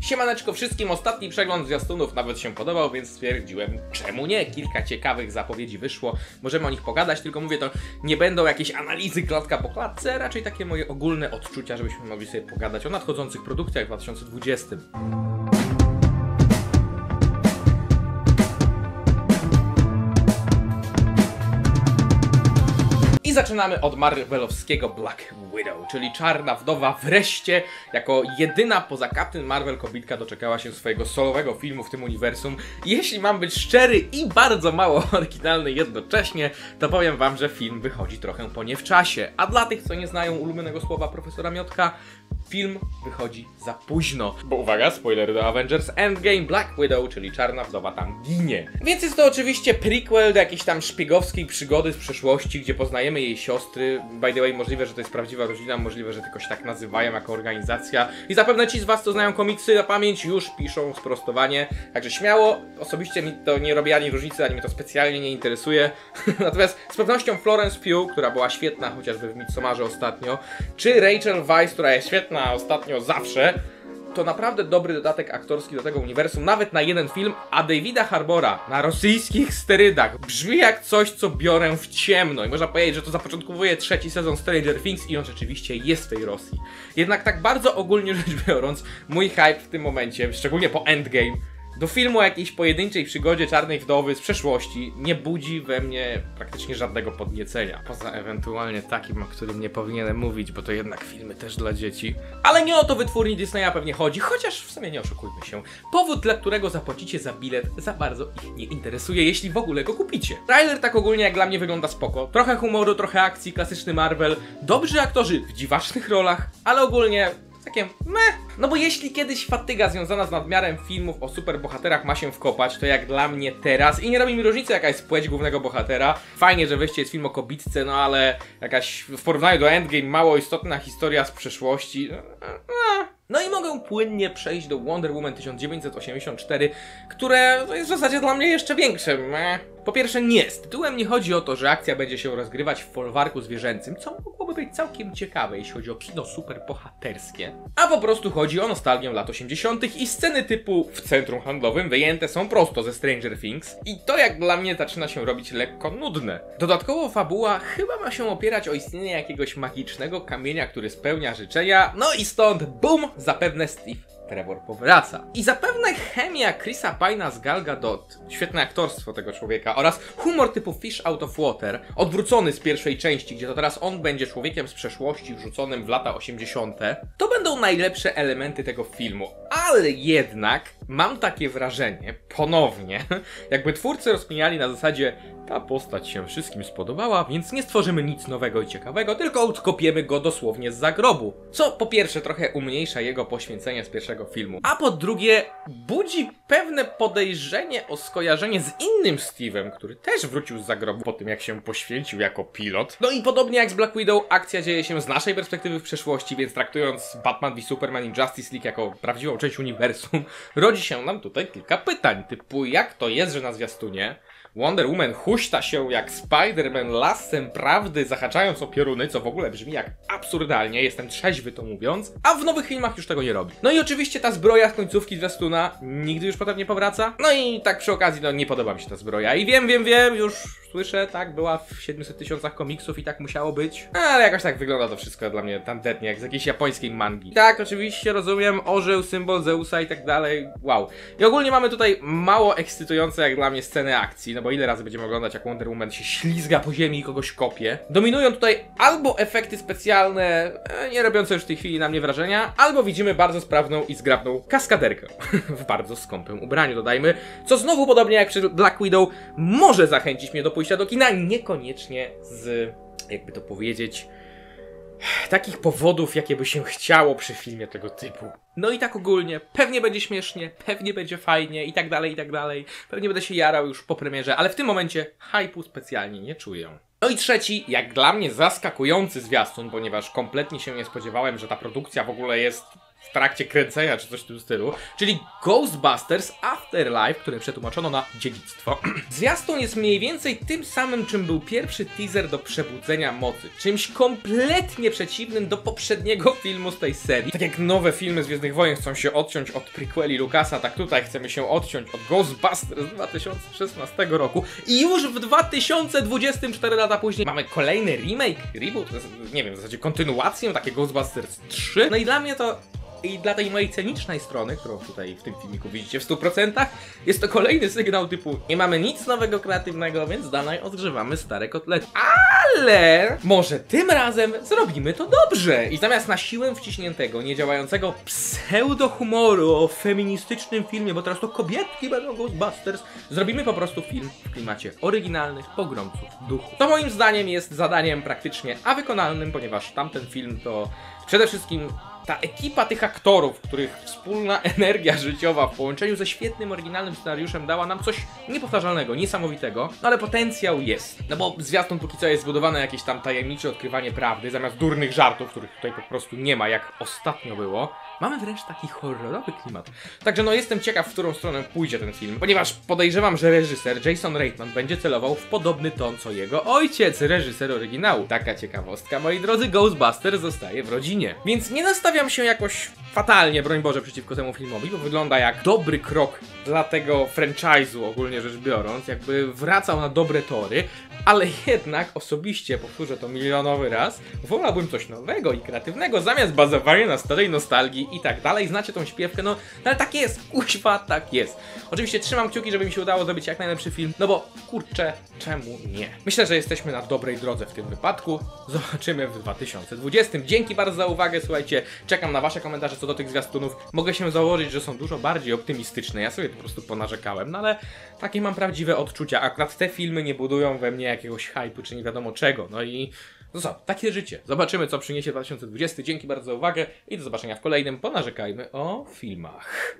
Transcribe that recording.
Siemaneczko wszystkim, ostatni przegląd zwiastunów nawet się podobał, więc stwierdziłem, czemu nie? Kilka ciekawych zapowiedzi wyszło, możemy o nich pogadać, tylko mówię, to nie będą jakieś analizy klatka po klatce, raczej takie moje ogólne odczucia, żebyśmy mogli sobie pogadać o nadchodzących produkcjach w 2020. zaczynamy od marvelowskiego Black Widow, czyli Czarna Wdowa wreszcie jako jedyna poza Captain Marvel kobitka doczekała się swojego solowego filmu w tym uniwersum. Jeśli mam być szczery i bardzo mało oryginalny jednocześnie, to powiem wam, że film wychodzi trochę po nie w czasie. A dla tych, co nie znają ulubionego słowa profesora Miotka, film wychodzi za późno. Bo uwaga, spoiler do Avengers Endgame, Black Widow, czyli Czarna Wdowa tam ginie. Więc jest to oczywiście prequel do jakiejś tam szpiegowskiej przygody z przeszłości, gdzie poznajemy jej siostry. By the way, możliwe, że to jest prawdziwa rodzina, możliwe, że tylko się tak nazywają jako organizacja. I zapewne ci z was, co znają komiksy na pamięć, już piszą sprostowanie. Także śmiało, osobiście mi to nie robi ani różnicy, ani mnie to specjalnie nie interesuje. Natomiast z pewnością Florence Pugh, która była świetna chociażby w Midsommarze ostatnio, czy Rachel Weisz, która jest świetna ostatnio zawsze, to naprawdę dobry dodatek aktorski do tego uniwersum, nawet na jeden film, a Davida Harbora na rosyjskich sterydach brzmi jak coś, co biorę w ciemno i można powiedzieć, że to zapoczątkowuje trzeci sezon Stranger Things i on rzeczywiście jest w tej Rosji. Jednak tak bardzo ogólnie rzecz biorąc, mój hype w tym momencie, szczególnie po Endgame, do filmu o jakiejś pojedynczej przygodzie czarnej wdowy z przeszłości nie budzi we mnie praktycznie żadnego podniecenia. Poza ewentualnie takim, o którym nie powinienem mówić, bo to jednak filmy też dla dzieci. Ale nie o to wytwórni Disneya pewnie chodzi, chociaż w sumie nie oszukujmy się. Powód, dla którego zapłacicie za bilet, za bardzo ich nie interesuje, jeśli w ogóle go kupicie. Trailer tak ogólnie jak dla mnie wygląda spoko. Trochę humoru, trochę akcji, klasyczny Marvel, dobrzy aktorzy w dziwacznych rolach, ale ogólnie meh. No bo jeśli kiedyś fatyga związana z nadmiarem filmów o superbohaterach ma się wkopać, to jak dla mnie teraz, i nie robi mi różnicy jaka jest płeć głównego bohatera, fajnie, że weźcie jest film o kobitce, no ale jakaś w porównaniu do Endgame mało istotna historia z przeszłości, no i mogę płynnie przejść do Wonder Woman 1984, które jest w zasadzie dla mnie jeszcze większe. Meh. Po pierwsze nie, z tytułem nie chodzi o to, że akcja będzie się rozgrywać w folwarku zwierzęcym, co mogłoby być całkiem ciekawe, jeśli chodzi o kino superbohaterskie. A po prostu chodzi o nostalgię lat 80. i sceny typu w centrum handlowym wyjęte są prosto ze Stranger Things. I to jak dla mnie zaczyna się robić lekko nudne. Dodatkowo fabuła chyba ma się opierać o istnienie jakiegoś magicznego kamienia, który spełnia życzenia, no i stąd BUM! Zapewne Steve Trevor powraca. I zapewne chemia Chrisa Pina z Gal Gadot, świetne aktorstwo tego człowieka oraz humor typu Fish Out of Water, odwrócony z pierwszej części, gdzie to teraz on będzie człowiekiem z przeszłości wrzuconym w lata 80., to będą najlepsze elementy tego filmu. Ale jednak mam takie wrażenie, ponownie, jakby twórcy rozkminiali na zasadzie ta postać się wszystkim spodobała, więc nie stworzymy nic nowego i ciekawego, tylko odkopiemy go dosłownie z zagrobu. Co po pierwsze trochę umniejsza jego poświęcenie z pierwszego filmu, a po drugie budzi pewne podejrzenie o skojarzenie z innym Steve'em, który też wrócił z zagrobu po tym jak się poświęcił jako pilot. No i podobnie jak z Black Widow, akcja dzieje się z naszej perspektywy w przeszłości, więc traktując Batman v Superman i Justice League jako prawdziwą część uniwersum, rodzi się nam tutaj kilka pytań, typu jak to jest, że na zwiastunie Wonder Woman huśta się jak Spider-Man lasem prawdy, zahaczając o pioruny, co w ogóle brzmi jak absurdalnie, jestem trzeźwy to mówiąc, a w nowych filmach już tego nie robi. No i oczywiście ta zbroja z końcówki zwiastuna nigdy już potem nie powraca. No i tak przy okazji, no nie podoba mi się ta zbroja. I wiem, wiem, wiem, już słyszę, tak, była w 700 tysiącach komiksów i tak musiało być. Ale jakoś tak wygląda to wszystko dla mnie tandetnie, jak z jakiejś japońskiej mangi. Tak, oczywiście rozumiem, orzeł, symbol Zeusa i tak dalej, wow. I ogólnie mamy tutaj mało ekscytujące jak dla mnie sceny akcji, no bo ile razy będziemy oglądać jak Wonder Woman się ślizga po ziemi i kogoś kopie. Dominują tutaj albo efekty specjalne, e, nie robiące już w tej chwili na mnie wrażenia, albo widzimy bardzo sprawną i zgrabną kaskaderkę w bardzo skąpym ubraniu, dodajmy, co znowu podobnie jak przy Black Widow może zachęcić mnie do pójścia do kina, niekoniecznie z, jakby to powiedzieć, takich powodów, jakie by się chciało przy filmie tego typu. No i tak ogólnie, pewnie będzie śmiesznie, pewnie będzie fajnie i tak dalej, i tak dalej. Pewnie będę się jarał już po premierze, ale w tym momencie hypu specjalnie nie czuję. No i trzeci, jak dla mnie zaskakujący zwiastun, ponieważ kompletnie się nie spodziewałem, że ta produkcja w ogóle jest w trakcie kręcenia czy coś w tym stylu, czyli Ghostbusters Afterlife, które przetłumaczono na dziedzictwo. Zwiastun jest mniej więcej tym samym, czym był pierwszy teaser do Przebudzenia Mocy. Czymś kompletnie przeciwnym do poprzedniego filmu z tej serii. Tak jak nowe filmy z Gwiezdnych Wojen chcą się odciąć od prequeli Lucasa, tak tutaj chcemy się odciąć od Ghostbusters z 2016 roku i już w 2024 lata później mamy kolejny remake, reboot, nie wiem, w zasadzie kontynuację, takie Ghostbusters 3. No i dla mnie to i dla tej mojej cenicznej strony, którą tutaj w tym filmiku widzicie w 100%, jest to kolejny sygnał typu nie mamy nic nowego kreatywnego, więc dalej odgrzewamy stare kotlety. Ale może tym razem zrobimy to dobrze. I zamiast na siłę wciśniętego, niedziałającego pseudo-humoru o feministycznym filmie, bo teraz to kobietki będą Ghostbusters, zrobimy po prostu film w klimacie oryginalnych pogromców duchu. To moim zdaniem jest zadaniem praktycznie a wykonalnym, ponieważ tamten film to przede wszystkim ta ekipa tych aktorów, których wspólna energia życiowa w połączeniu ze świetnym, oryginalnym scenariuszem dała nam coś niepowtarzalnego, niesamowitego, no ale potencjał jest. No bo zwiastun póki co jest zbudowane jakieś tam tajemnicze odkrywanie prawdy, zamiast durnych żartów, których tutaj po prostu nie ma, jak ostatnio było. Mamy wręcz taki horrorowy klimat. Także no jestem ciekaw, w którą stronę pójdzie ten film, ponieważ podejrzewam, że reżyser Jason Reitman będzie celował w podobny ton co jego ojciec, reżyser oryginału. Taka ciekawostka, moi drodzy, Ghostbuster zostaje w rodzinie. Więc nie nastawiam się jakoś fatalnie, broń Boże, przeciwko temu filmowi, bo wygląda jak dobry krok dla tego franchise'u, ogólnie rzecz biorąc, jakby wracał na dobre tory, ale jednak osobiście, powtórzę to milionowy raz, wolałbym coś nowego i kreatywnego, zamiast bazowania na starej nostalgii i tak dalej. Znacie tą śpiewkę, no, no ale tak jest, kuźwa, tak jest. Oczywiście trzymam kciuki, żeby mi się udało zrobić jak najlepszy film, no bo kurczę, czemu nie? Myślę, że jesteśmy na dobrej drodze w tym wypadku. Zobaczymy w 2020. Dzięki bardzo za uwagę, słuchajcie, czekam na wasze komentarze co do tych zwiastunów. Mogę się założyć, że są dużo bardziej optymistyczne. Ja sobie po prostu ponarzekałem, no ale takie mam prawdziwe odczucia. Akurat te filmy nie budują we mnie jakiegoś hype'u, czy nie wiadomo czego. No i no co, takie życie. Zobaczymy, co przyniesie 2020. Dzięki bardzo za uwagę i do zobaczenia w kolejnym Ponarzekajmy o filmach.